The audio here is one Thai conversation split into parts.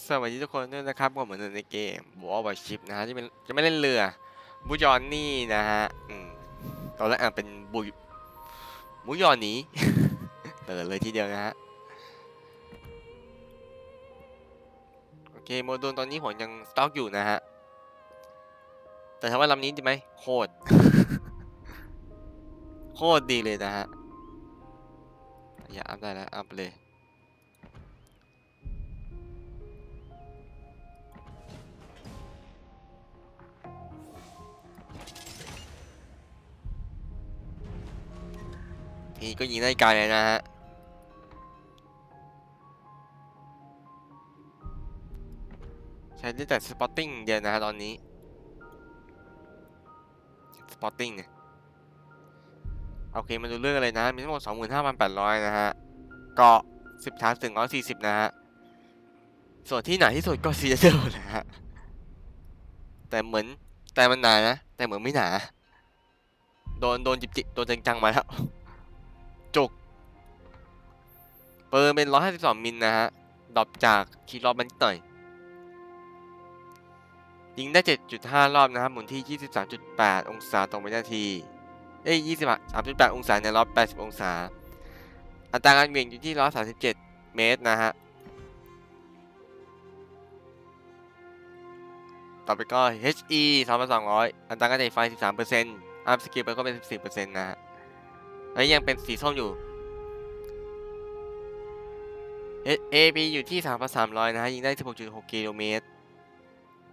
สวัสดีทุกคนด้วยนะครับผมเหมือนเดิมในเกมบอลบอชิปนะฮะที่เป็นจะไม่เล่นเรือบูยอนนี่นะฮะตอนแรกอ่านเป็นบุยมูยอนหนี้เติร์เลยทีเดียวนะฮะโอเคโมดูลตอนนี้ผมยังสต็อกอยู่นะฮะแต่ถามว่าลำนี้ดีไหมโคตรโคตรดีเลยนะฮะอย่า up ได้แล้ว up เลย ทีนี้ก็ยิงได้ไกลเลยนะฮะใช้ได้แต่ spotting เดียวนะฮะตอนนี้ spotting เนี่ยโอเคมาดูเรื่องอะไรนะ มีทั้งหมด 25,800 นะฮะ เกราะ 10ฐานถึง 140 นะฮะ ส่วนที่หนาที่สุดก็ citadel นะฮะ แต่เหมือนแต่มันหนานะ แต่เหมือนไม่หนา โดน โดนจิบจิโดนจังๆมาแล้ว เปิดเป็น 152 มิลนะฮะ drop จาก Kirov มาหน่อย ยิงได้ 7.5 รอบนะครับ หมุนที่ 23.8 องศาตรงไปนาที เอ้ย23.8 องศาในรอบ 80 องศา อัตราการเหวี่ยงอยู่ที่ 137 เมตรนะฮะ ต่อไปก็ HE 2,200 อัตราการจ่ายไฟ 13% up skill ไปก็เป็น 14%นะฮะและยังเป็นสีส้มอยู่ AP อยู่ที่ 3,300 นะฮะ ยิงได้ 16.6 กิโลเมตร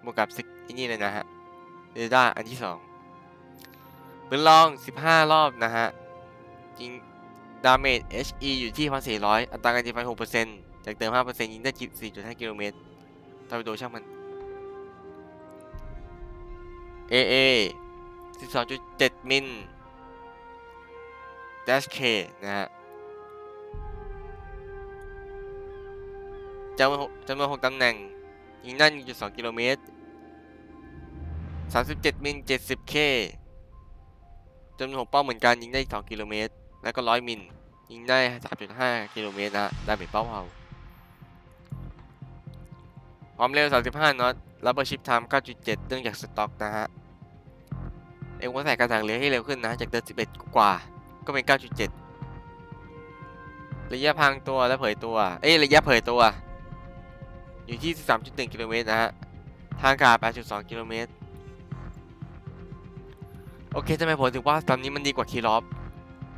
บวกกับสิอันนี้เลยนะฮะเรดาร์อันที่ 2 ปืนลอง 15 รอบนะฮะ ยิง damage HE อยู่ที่ 1,400 อัตราการยิงไฟ6%จากเดิม 5%ยิงได้ 4.5 กิโลเมตรถ้าไปดูช่างมัน AA 12.7 มิล dash K นะฮะ จำนวนหกจำนวนหกตำแหน่ง ยิงได้1.2 กิโลเมตร 37 มิล 70K จำนวนหกเป้าเหมือนกันยิงได้ 2 กิโลเมตร แล้วก็ 100 มิล ยิงได้ 3.5 กิโลเมตรนะได้เป็นเป้าเอาความเร็ว 35 นอตรับเบอร์ชิปไทม์ 9.7 เนื่องจากสต็อกนะฮะ เอ็งว่าใส่กระถางเรือให้เร็วขึ้นนะ จากเดิม11 กว่า ก็เป็น 9.7 ระยะพังตัวและเผยตัว เอ้ย ระยะเผยตัว อยู่ที่ 13.1 กิโลเมตรนะฮะ ทางกาศ8.2 กิโลเมตร โอเคทำไมผมถึงว่าตอนนี้มันดีกว่าคีรอฟ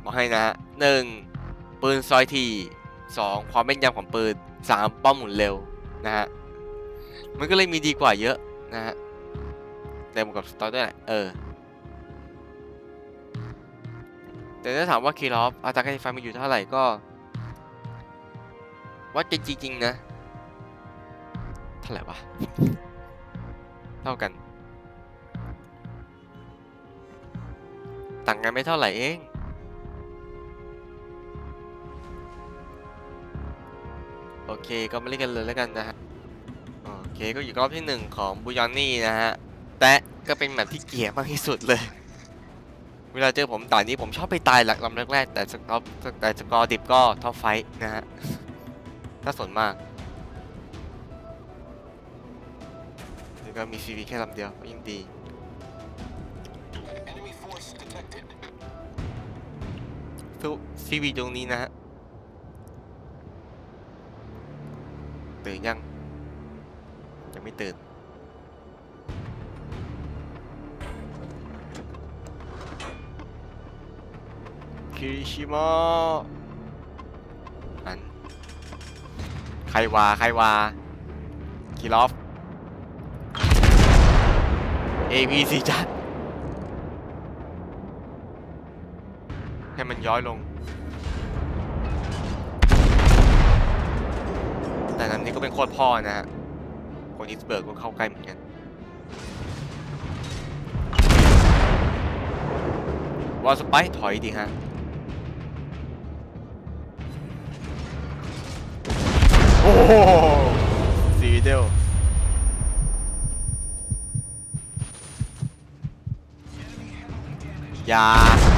บอกให้นะฮะหนึ่งปืนซอยทีสองความแม่นยำของปืนสามป้อมหมุนเร็วนะฮะ มันก็เลยมีดีกว่าเยอะนะฮะแต่บวกกับสตอร์ด้วยแหละเออ แต่ถ้าถามว่าคีรอฟอัตราการไฟฟ้ามันอยู่เท่าไหร่ก็วัดกันจริงๆนะ เท่าไหร่วะ เท่ากัน ต่างกันไม่เท่าไหร่เองโอเคก็มาเล่นกันเลยแล้วกันนะฮะโอเคก็อยู่รอบที่หนึ่งของ Budyonny นะฮะแต่ก็เป็นแมตช์ที่เกลียดมากที่สุดเลย เวลาเจอผมด่านนี้ผมชอบไปตายหลักลำแรกๆแต่สกอร์แต่สกอร์ดิบก็ top five นะฮะน่าสนมาก แล้วก็มี CV แค่ลำเดียวก็ยิ่งดี Enemy force detected. ฟิวซีวีตรงนี้นะฮะตื่นยัง ยังไม่ตื่นคิริชิมะอัน ใครวา ใครวาคิรอฟ AP สิจัด ให้มันย้อยลง แต่นั้นนี้ก็เป็นโคตรพ่อนะฮะ คนอิสเบิร์กก็เข้าใกล้เหมือนกัน วอลสไปถอยดีฮะโอ้โหซีเดลอย่า โ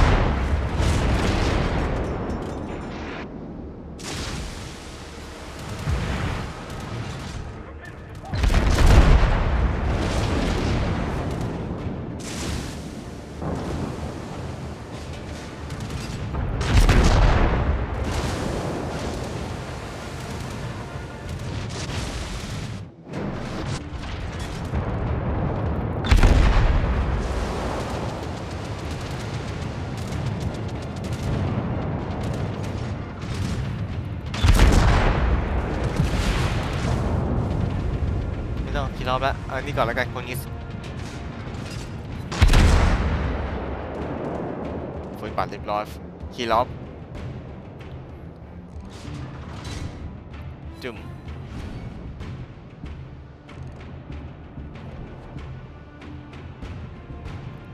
กี่รอบแล้วเอาอันนี้ก่อนแล้วกันคนนี้ฝืนปัดเรียบร้อยคีรอบจุ่ม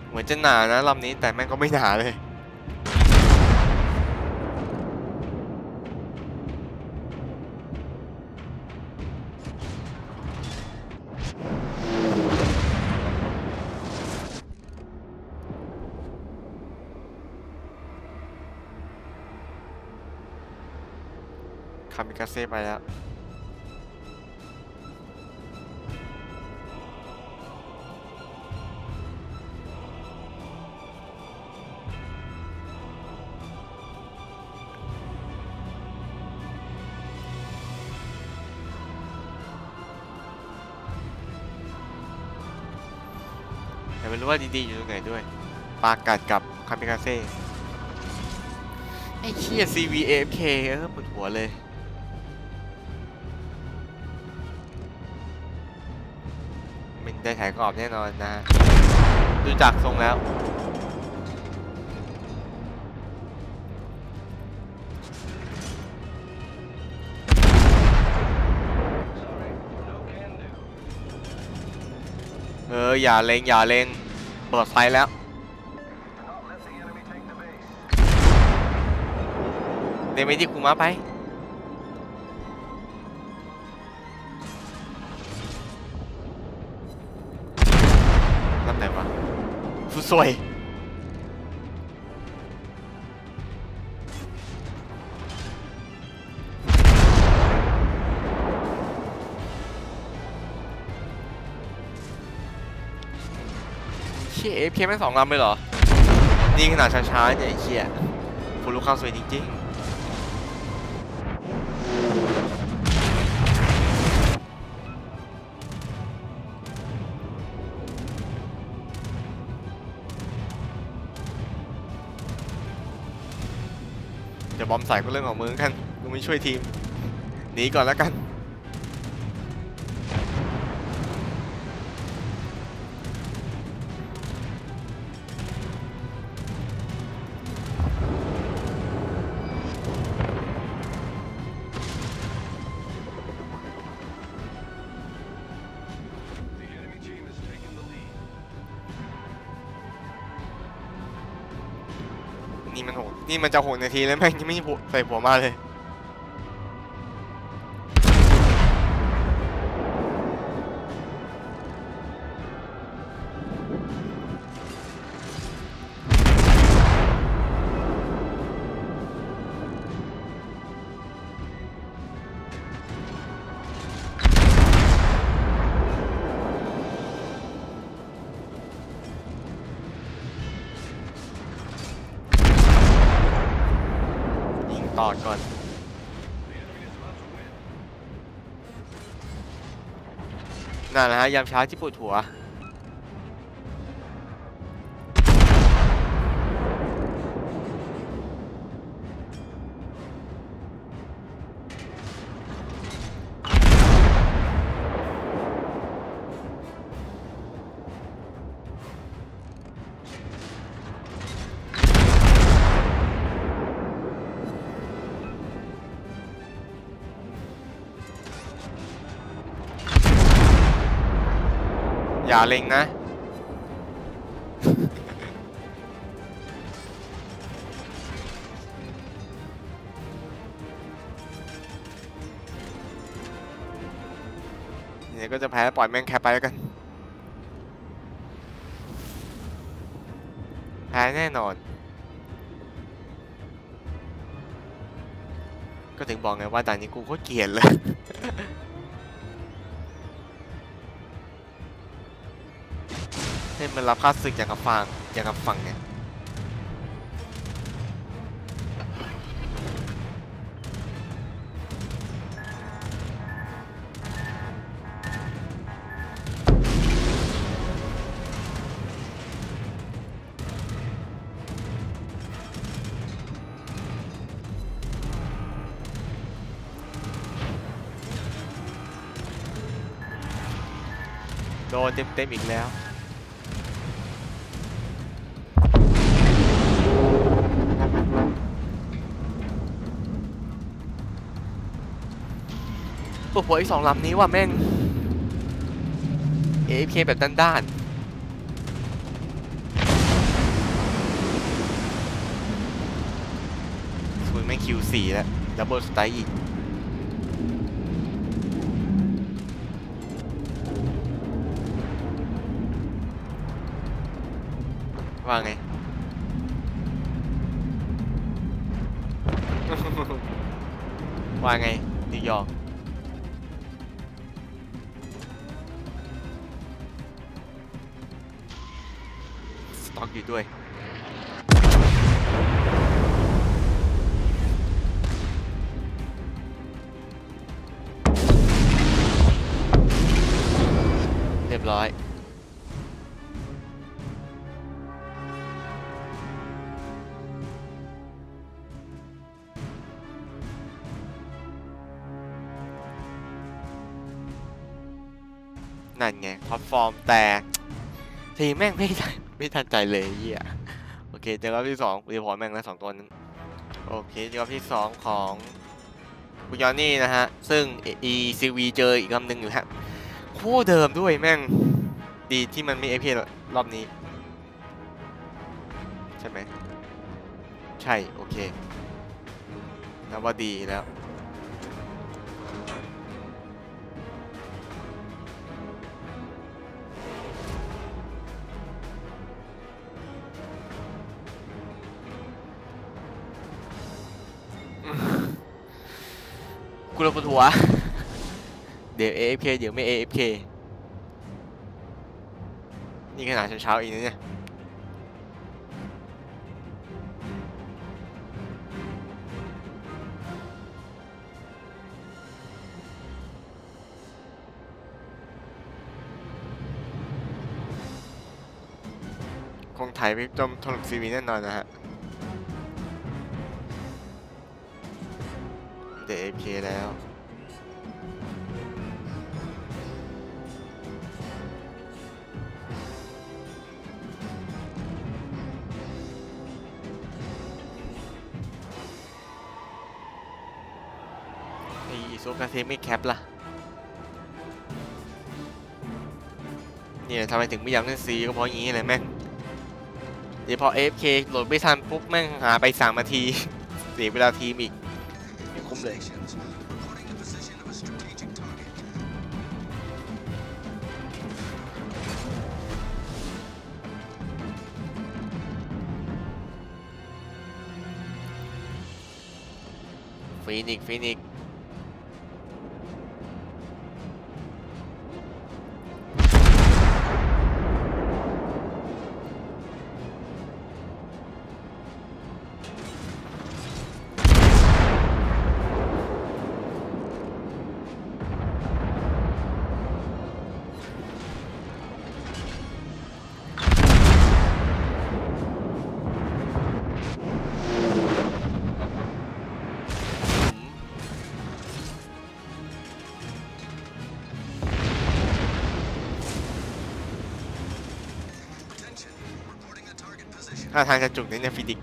เหมือนจะหนานะรอบนี้แต่แม่งก็ไม่หนาเลย เซ่ไปแล้วแต่ไม่รู้ว่าดีๆอยู่ตรงไหนด้วย ปากัดกับคามิกาเซ่ไอ้เชี่ย CVFK เออปวดหัวเลย ได้ถ่ายกรอบแน่นอนนะฮะดูจากทรงแล้ว เออ อย่าเล็ง อย่าเล็งเปิดไฟแล้วเดมิที่กูมาไป วย เชี่ยเอฟเคแม่งสองลำเลยเหรอ นี่ขนาดช้าๆเนี่ยไอ้เชี่ยฟูลูกค้าสวยจริง ๆ บอมใส่ก็เรื่องของมึงกันกูไม่ช่วยทีมหนีก่อนแล้วกัน นี่มันโหดนี่มันจะโหดนทีแล้วแม่งยังไม่ใส่หัวมาเลย ยามเช้าที่ปวดหัว อย่าเล็งนะเดี๋ยวก็จะแพ้ปล่อยแม่งแคปไปแล้วกัน แพ้แน่นอน ก็ถึงบอกไงว่าด่านนี้กูโคตรเกลียดเลย ให้มันรับค่าศึกอย่างกับฟังอย่างกับฝั่งเนี่ยโดนเต็มเต็มๆอีกแล้ว ปวดหัวอีกสองลำนี้ว่ะแม่ง AFK แบบด้านๆส่วนแม่ง Q4 แล้ว double strike อีกว่าไงว่าไง อยู่ด้วย เรียบร้อยนั่นไง top form แต่ ทีมแม่งไม่ทัน ไม่ทันใจเลยเหี้ยโอเคเจอรอบที่สอง report แม่งแล้วสองตัวนั้นโอเคเจอรอบที่สองของบุยอนนี่นะฮะ ซึ่ง ECV เจออีกลำหนึ่งอยู่ฮะ คู่เดิมด้วยแม่ง ดีที่มันไม่เอพีรอบนี้ ใช่ไหม ใช่ โอเคนับว่าดีแล้ว กูระปวดหัว เดี๋ยว AFK เดี๋ยวไม่ AFK นี่ขนาดเช้าๆอีกนะเนี่ยคงถ่ายไปจมถล่มซีวีแน่นอนนะฮะ แล้วไอโซกาเทไม่แคปล่ะ เนี่ยทำไมถึงไม่อยากเล่นซีก็เพราะอย่างนี้เลยแม่งเดี๋ยวพอ AFK โหลดไม่ทันปุ๊บแม่งหาไป3นาที เสียเวลาทีมอีก ไม่คุ้มเลย Stations. Reporting the position of a strategic target. ฟีนิ ทางจะจุกนี่เนี่ยฟิดิก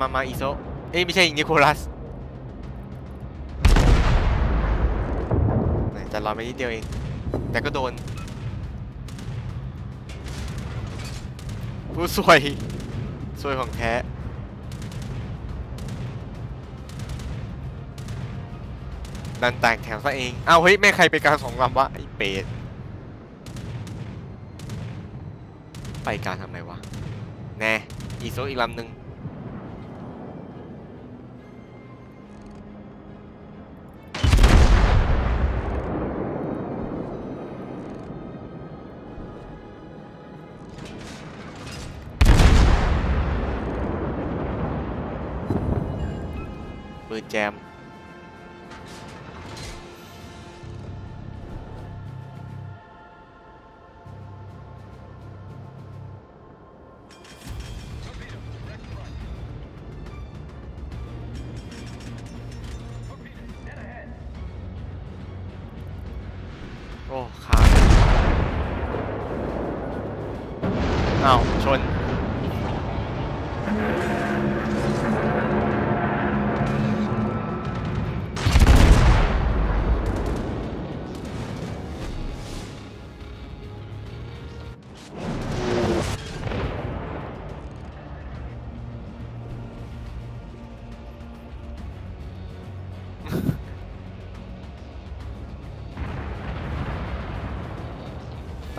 มามามาอีโซเอ้ยไม่ใช่นิโคลัสแหม่จะรอไปนิดเดียวเอง แต่ก็โดนผู้สวยสวยของแท้ดันแตกแถวซะเองอ้าวเฮ้ยแม่ใครไปกางสองลำวะไอ้เป็ดไปกางทำไมวะ แน่ อีโซอีกลำหนึ่ง ปื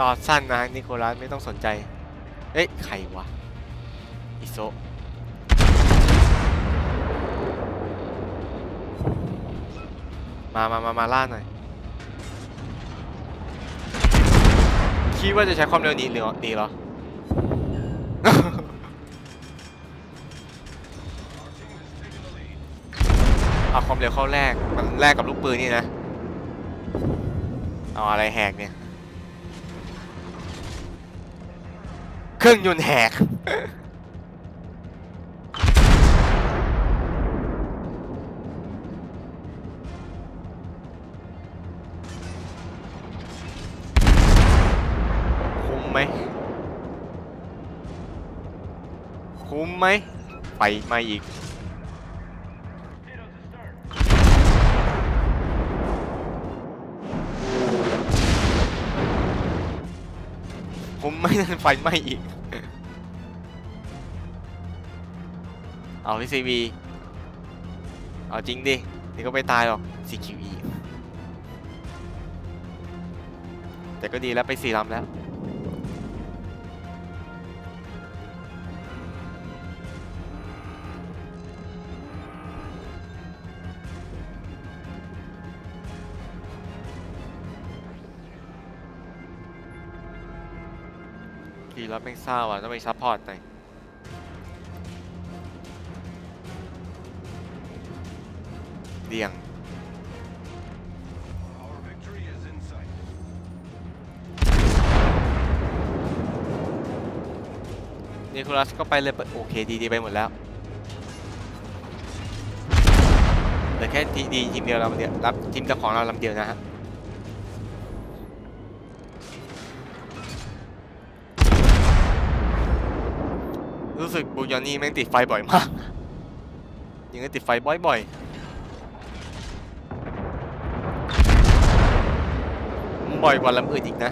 ต่อสั้นนะนิโคลัสไม่ต้องสนใจ เอ๊ะใครวะ อิโซมามามามาล่าหน่อย คิดว่าจะใช้ความเร็วหนี้หรือหนีเหรอ เอาความเร็วเข้าแรก มันแรกกับลูกปืนนี่นะ เอาอะไรแหกเนี่ย เครื่องยนต์แหก คุ้มไหม คุ้มไหม ไปมาอีก ไหมนั่นไฟไหม้อีก เอาพี่ซีบีเอาจริงดิ นี่ก็ไม่ตายหรอก CQE แต่ก็ดีแล้วไปสี่ลำแล้ว ไม่งเศร้าอะต้องไปซัพพอร์ตหน่อยเดี่ยงนิโคลัสก็ไปเลยโอเคดีดีไปหมดแล้วเหลือแค่ทีดีทีมเดียวลำเดียวรับทีมเจ้าของเราลำเดียวนะฮะ รู้สึกบูยอนนี่แม่งติดไฟบ่อยมากยังไงติดไฟบ่อยๆบ่อยกว่าลำอื่นอีกนะ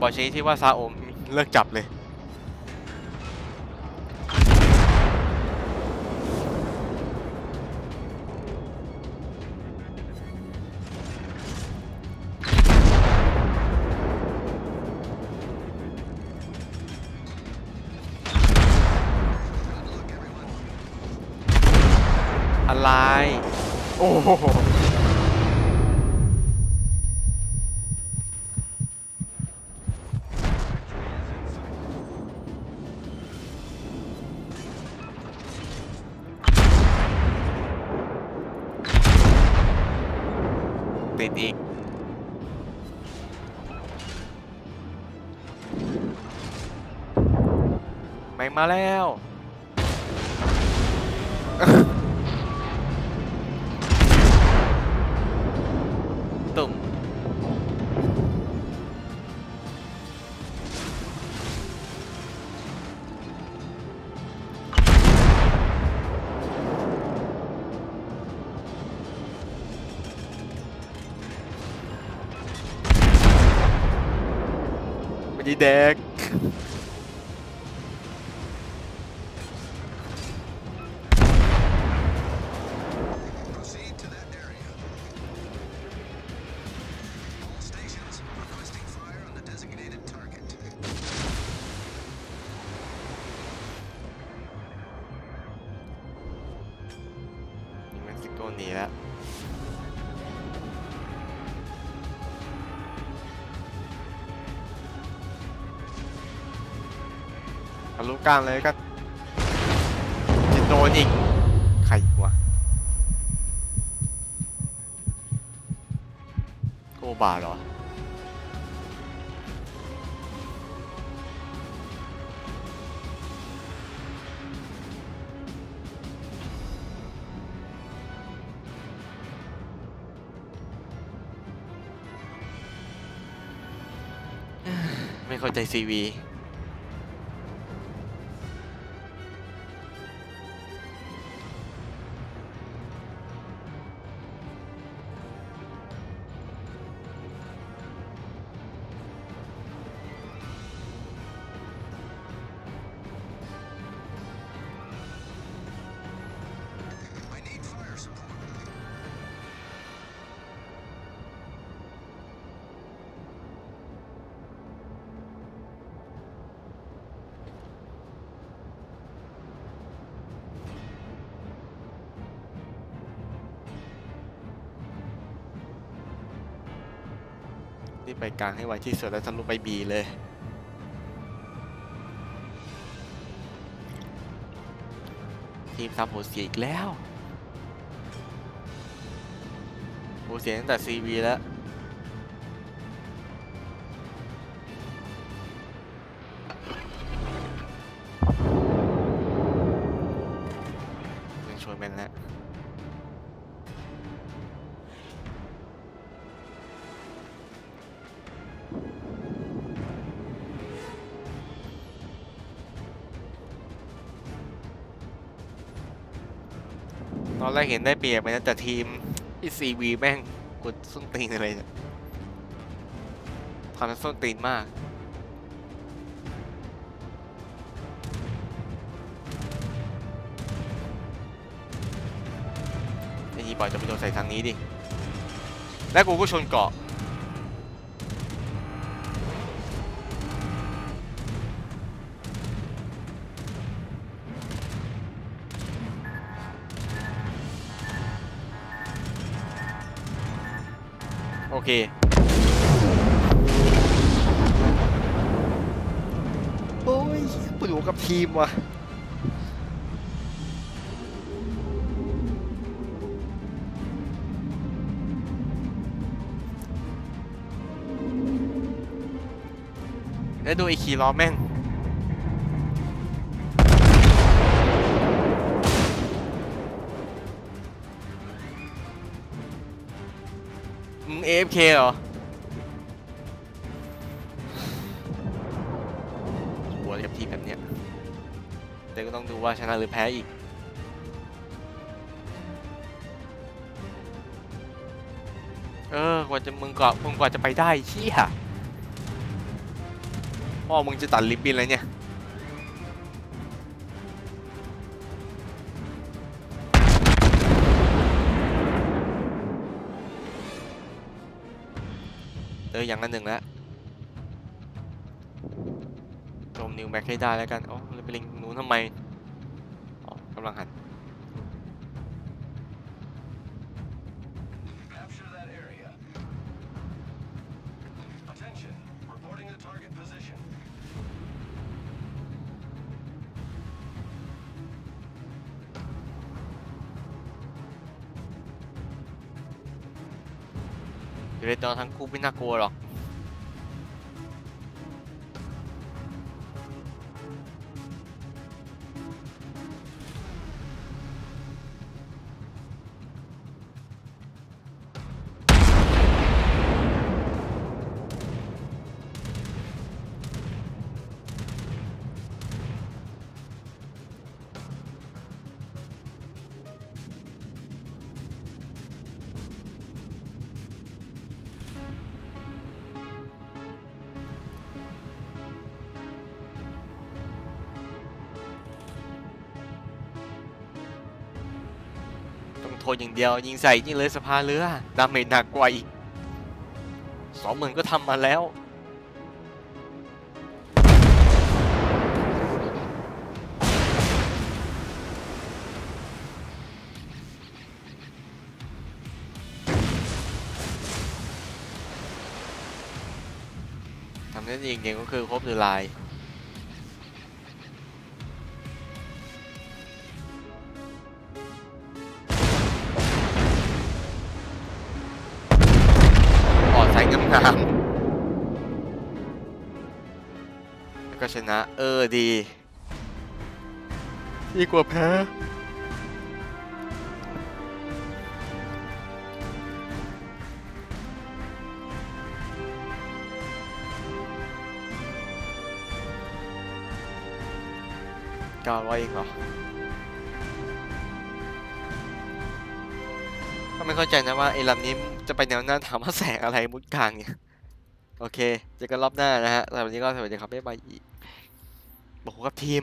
บอชนี้ที่ว่าซาโอมเลิกจับเลย อะไรโอ้โหติดอีกแม่งมาแล้ว ตุ่มไม่ ลุกลางเลยก็จะโดนอีก ใครวะโกบาเหรอไม่เข้าใจซีวี นี่ไปกลางให้ไวที่สุดแล้วทะลุไปบีเลยทีมซับโหเสียอีกแล้วโหเสียตั้งแต่ซีวีแล้ว ตอนแรกเห็นได้เปรียบไปนะแต่ทีมไอซีวีแม่งกดส้นตีนอะไรเนี่ยทำให้ส้นตีนมากไอ้นี่ป่อยจะไปโดนใส่ทางนี้ดิ และกูก็ชนเกาะ เคโอ้ยปวดหัวกับทีมว่ะแล้วดูไอ้ขี่ล้อแม่ง AFK เหรอปวดกับทีมแบบเนี้ยแต่ก็ต้องดูว่าชนะหรือแพ้อีกเออกว่าจะมึงกว่ามึงกว่าจะไปได้เชี่ยพ่อมึงจะตัดลิบบินแล้วเนี่ย อออย่างนั้นหนึ่งแล้วโจมนิวแบ็กให้ได้แล้วกันอ๋อเลยไปลิงหนูทำไมอ๋อกำลังหัน อยู่ในตอนทั้งคู่ไม่น่ากลัวหรอก ต้องโทนอย่างเดียว ยิงใส่ยิงเลยสะพานเรือดาเมจหนักกว่าอีกสองหมื่นก็ทำมาแล้วทำได้จริงๆก็คือครบหรือลาย ชนะ เออดี ดีกว่าแพ้เก้าร้อยเองเหรอก็ไม่เข้าใจนะว่าไอ้ลำนี้จะไปแนวหน้าถามว่าแสงอะไรมุดกลางเนี่ย โอเค เจอกันรอบหน้านะฮะสำหรับวันนี้ก็สวัสดีครับ บ๊ายบายอีก บอกกับทีม